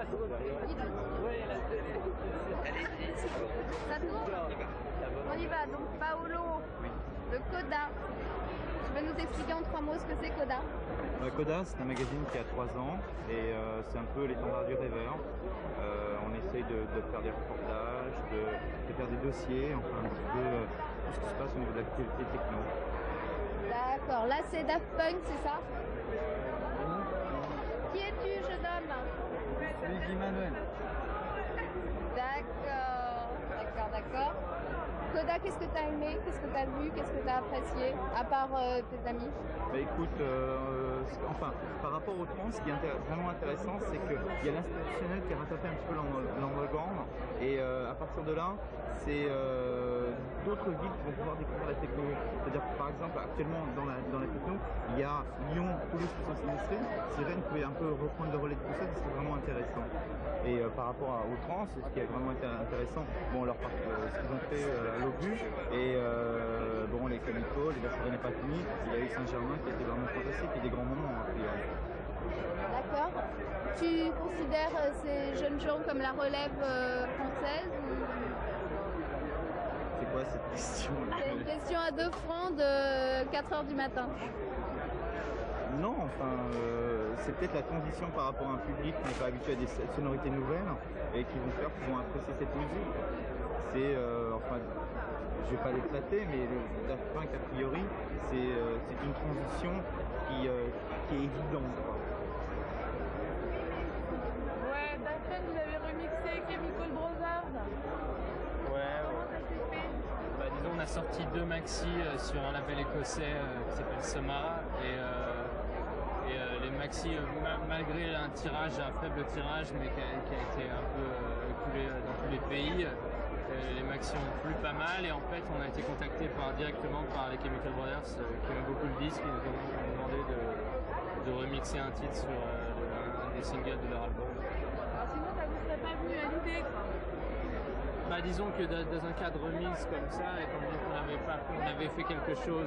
Ça tourne On y va. Donc Paolo de Coda. Tu peux nous expliquer en trois mots ce que c'est Coda Euh, Coda, c'est un magazine qui a 3 ans et euh, c'est un peu l'étendard du rêveur. Euh, on essaye de, de faire des reportages, de, de faire des dossiers, enfin un petit peu tout ce qui se passe au niveau de l'activité techno. D'accord. Là, c'est Daft Punk, c'est ça? Qui es-tu, jeune homme Luigi Manuel. D'accord. D'accord, d'accord. Coda, qu'est-ce que t'as aimé? Qu'est-ce que t'as vu? Qu'est-ce que t'as apprécié? À part euh, tes amis? Bah écoute, euh, enfin, par rapport au trans, ce qui est vraiment intéressant, c'est qu'il y a l'institutionnel qui a rattrapé un petit peu l'andregorn, et euh, à partir de là, c'est d'autres villes qui vont pouvoir découvrir la techno. C'est-à-dire par exemple, actuellement dans la, dans la techno, il y a Lyon, Toulouse qui sont sinistrés. Si Rennes pouvait un peu reprendre le relais de tout ça, c'est vraiment intéressant. Et par rapport à- au trans, ce qui est vraiment intéressant, bon, leur, ce qu'ils ont fait euh, et euh, bon, les Chemicals, les n'est pas fini, il y a eu Saint-Germain qui était vraiment fantastique, et des grands moments, hein, priori. D'accord. Tu considères euh, ces jeunes gens comme la relève euh, française ou- C'est quoi cette question C'est une question à deux francs de 4 heures du matin. Non, enfin, euh, c'est peut-être la transition par rapport à un public qui n'est pas habitué à des sonorités nouvelles et qui vont faire qu'ils vont apprécier cette musique. C'est, euh, enfin, je vais pas les flatter, mais le Daft Punk, a priori, c'est euh, c'est une transition qui, euh, qui est évidente. quoi. Ouais, Daft Punk, vous avez remixé Chemical Brothers. Ouais, Comment ça s'est fait? Bah, disons, on a sorti deux maxi euh, sur un label écossais euh, qui s'appelle Soma. Et, euh, et euh, les maxi, euh, ma- malgré un tirage, un faible tirage, mais qui a, qui a été un peu euh, écoulé dans tous les pays, euh, les maxi ont plu pas mal. Et en fait, on a été contacté par, directement par les Chemical Brothers euh, qui aiment beaucoup le disque et nous ont demandé de, de remixer un titre sur euh, un des singles de leur album. Alors sinon, ça vous serait pas venu à l'idée, quoi. Bah, disons que dans, un cadre remix comme ça, étant donné qu'on avait pas, on avait fait quelque chose,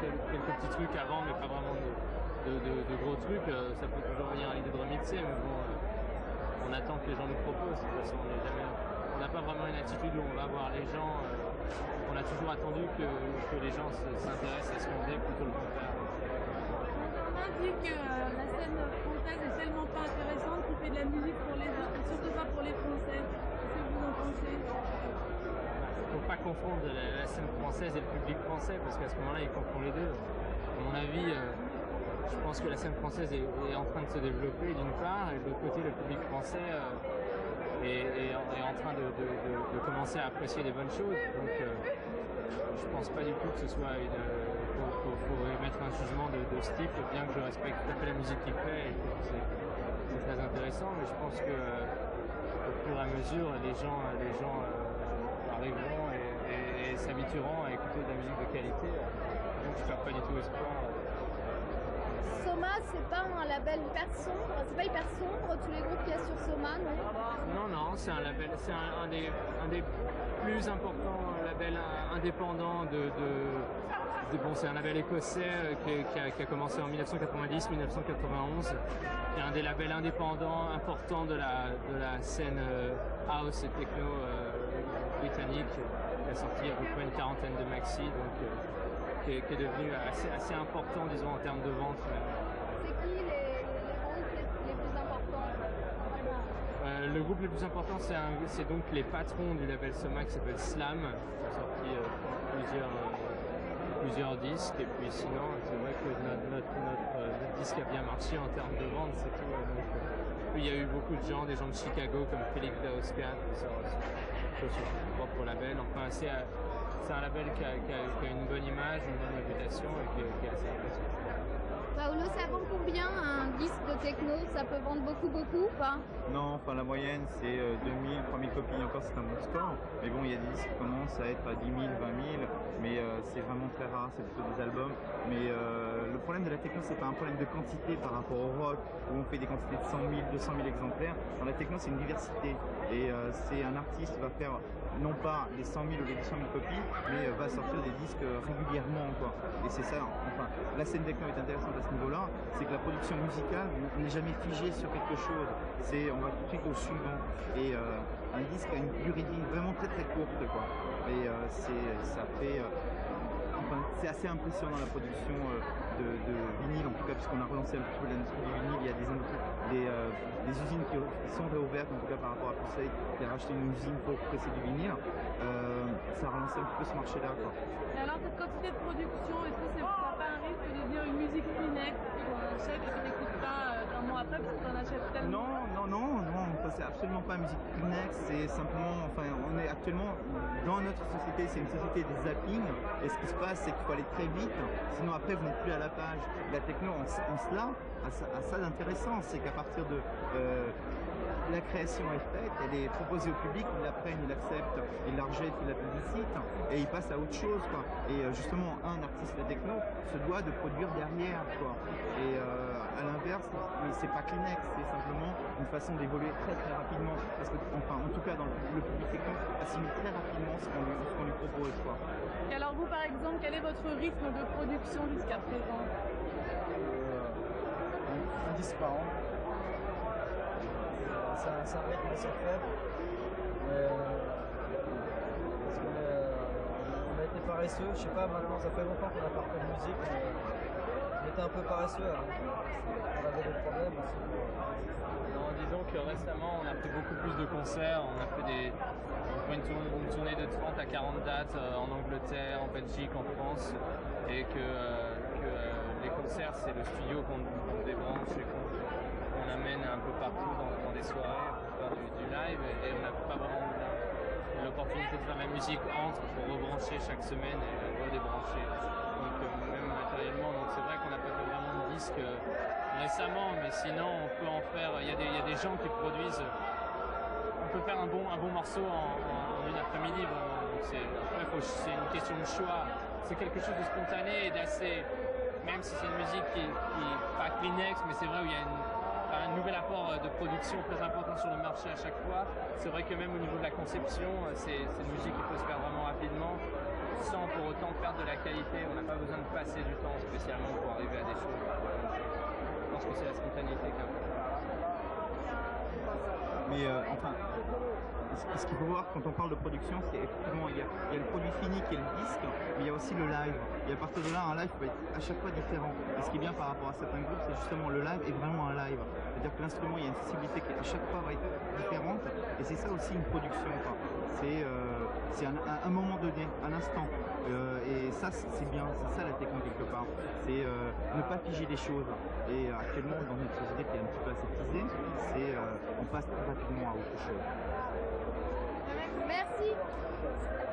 quel- quelques petits trucs avant, mais pas vraiment de, de, de- de gros trucs, ça peut toujours venir à l'idée de remixer, mais bon, on attend que les gens nous proposent. De toute façon, on n'est jamais, on n'a pas vraiment une attitude où on va voir les gens. euh, on a toujours attendu que, que les gens se- s'intéressent à ce qu'on fait plutôt le contraire. On dit que euh, la scène française est tellement pas intéressante qu'il fait de la musique pour les autres, et surtout pas pour les Français. Qu'est-ce que vous en pensez? Il ne faut pas confondre la, la scène française et le public français, parce qu'à ce moment-là, ils confondent les deux. À mon avis, euh, je pense que la scène française est, en train de se développer d'une part, et de l'autre côté, le public français euh, est, en- train de, commencer à apprécier des bonnes choses. Donc, euh, je pense pas du tout que ce soit une. faut- faut émettre un jugement de, de ce type, bien que je respecte la musique qu'il fait c'est très intéressant, mais je pense que euh, au fur et à mesure, les gens, les gens euh, arriveront et- et s'habitueront à écouter de la musique de qualité. Donc je ne perds pas du tout espoir. C'est pas un label hyper sombre, c'est pas hyper sombre tous les groupes qu'il y a sur Soma, non? Non, non, c'est un label, c'est un, des, plus importants labels euh, indépendants de, bon, c'est un label écossais euh, qui, a, commencé en 1990-1991, qui est un des labels indépendants importants de la, scène euh, house et techno euh, britannique, qui a sorti à peu près une quarantaine de maxi, donc euh, qui, est, devenu assez, assez important, disons, en termes de vente qui les, les, les groupes les, les plus importants Euh, le groupe le plus important, c'est donc les patrons du label Soma qui s'appelle Slam, qui a sorti euh, plusieurs, euh, plusieurs disques. Et puis sinon, c'est vrai que euh, notre disque a bien marché en termes de vente, c'est tout. il y a eu beaucoup de gens, des gens de Chicago comme Félix Daoscan, qui choses sur son propre label. Enfin, c'est un label qui a, une bonne image, une bonne réputation et qui, qui est assez apprécié. Paolo, ça vend combien un disque de techno Ça peut vendre beaucoup, beaucoup ou pas? Non, enfin la moyenne c'est euh, 2000, 3000 copies, encore c'est un bon score. Mais bon, il y a des disques qui commencent à être à 10 000, 20 000, mais euh, c'est vraiment très rare, c'est plutôt des albums. Mais euh, le problème problème de la techno, c'est pas un problème de quantité par rapport au rock, où on fait des quantités de 100 000, 200 000 exemplaires. Dans la techno, c'est une diversité. Et euh, c'est un artiste qui va faire non pas les 100 000 ou les 200 000 copies, mais euh, va sortir des disques euh, régulièrement. Quoi. Et c'est ça, enfin, la scène techno est intéressante à ce niveau-là, c'est que la production musicale n'est jamais figée sur quelque chose. C'est, on va tout de suite au suivant. Et euh, un disque a une durée de vie vraiment très très courte. Quoi. Et euh, c'est, ça fait... euh, c'est assez impressionnant la production de, vinyle, en tout cas, puisqu'on a relancé un petit peu l'industrie du vinyle. Il y a des, des, des usines qui, sont réouvertes, en tout cas par rapport à Conseil, qui a racheté une usine pour presser du vinyle. Ça a relancé un petit peu ce marché-là. Et alors, cette quantité de production, est-ce que c'est de devenir une musique qu'on achète et qu'on n'écoute pas euh, un mois après parce en achète tellement Non, non, non, non, c'est absolument pas musique Kleenex, c'est simplement, enfin, on est actuellement dans notre société, c'est une société des zapping, et ce qui se passe, c'est qu'il faut aller très vite, sinon après vous n'êtes plus à la page. La techno, en, ce- en cela, a ça, a ça d'intéressant, c'est qu'à partir de euh, la création est faite, elle est proposée au public, ils la prennent, ils l'acceptent, ils la rejettent, ils la publicitent, et ils passent à autre chose, quoi. Et euh, justement, un artiste de techno se doit de produire derrière, quoi. Et euh, à l'inverse, c'est pas Kleenex, c'est simplement une façon d'évoluer très très rapidement. Parce que, enfin, en tout cas, dans le, le public techno assimile très rapidement ce qu'on lui, propose, quoi. Et alors, vous, par exemple, quel est votre rythme de production jusqu'à présent? Un, un disque par an. C'est un, rythme assez faible. Euh, parce qu'on euh, on a été paresseux, je sais pas maintenant, ça fait longtemps qu'on a pas de musique, mais on était un peu paresseux avant. On avait des problèmes aussi. Disons que récemment, on a fait beaucoup plus de concerts. On a fait des, une, tournée, une tournée de 30 à 40 dates euh, en Angleterre, en Belgique, en France. Et que, les concerts, c'est le studio qu'on qu'on débranche et qu'on qu'on amène un peu partout dans, des soirées pour faire du, live. Et, on n'a pas vraiment l'opportunité de faire la musique entre pour rebrancher chaque semaine et redébrancher. Donc euh, même matériellement, donc c'est vrai qu'on n'a pas fait vraiment de disques euh, récemment, mais sinon on peut en faire. Il y, a des- y a des gens qui produisent. On peut faire un bon, un bon morceau en, une après-midi. c'est une question de choix. C'est quelque chose de spontané et d'assez. Même si c'est une musique qui, qui pas Kleenex, mais c'est vrai où il y a une- un nouvel apport euh, de production très important sur le marché à chaque fois. C'est vrai que même au niveau de la conception, euh, c'est une musique qui peut se faire vraiment rapidement sans pour autant perdre de la qualité. On n'a pas besoin de passer du temps spécialement pour arriver à des choses. Je pense que c'est la spontanéité qui. Mais euh, enfin, ce- qu'il faut voir quand on parle de production, c'est effectivement, il y, a, le produit fini qui est le disque, mais il y a aussi le live. Et à partir de là, un live peut être à chaque fois différent. Et ce qui est bien par rapport à certains groupes, c'est justement le live est vraiment un live. C'est-à-dire que l'instrument, il y a une sensibilité qui à chaque fois va être différente. Et c'est ça aussi une production. C'est euh, un, moment donné, un instant. Euh, et ça, c'est bien. C'est ça la technique quelque part. C'est euh, ne pas figer les choses. Et actuellement, dans notre société qui est un petit peu aseptisée, c'est on passe rapidement à autre chose. Merci.